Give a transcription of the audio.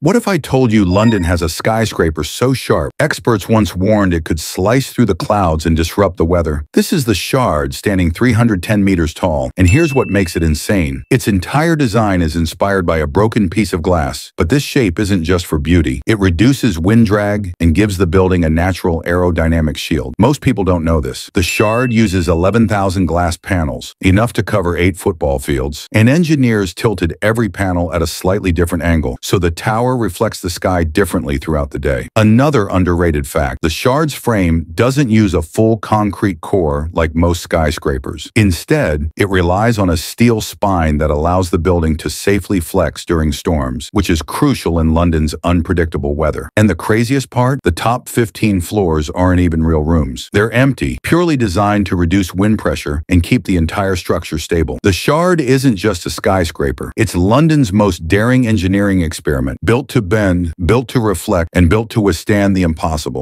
What if I told you London has a skyscraper so sharp, experts once warned it could slice through the clouds and disrupt the weather? This is the Shard, standing 310 meters tall, and here's what makes it insane. Its entire design is inspired by a broken piece of glass, but this shape isn't just for beauty. It reduces wind drag and gives the building a natural aerodynamic shield. Most people don't know this. The Shard uses 11,000 glass panels, enough to cover eight football fields, and engineers tilted every panel at a slightly different angle, so the tower tower reflects the sky differently throughout the day. Another underrated fact, the Shard's frame doesn't use a full concrete core like most skyscrapers. Instead, it relies on a steel spine that allows the building to safely flex during storms, which is crucial in London's unpredictable weather. And the craziest part, the top 15 floors aren't even real rooms. They're empty, purely designed to reduce wind pressure and keep the entire structure stable. The Shard isn't just a skyscraper. It's London's most daring engineering experiment, built built to bend, built to reflect, and built to withstand the impossible.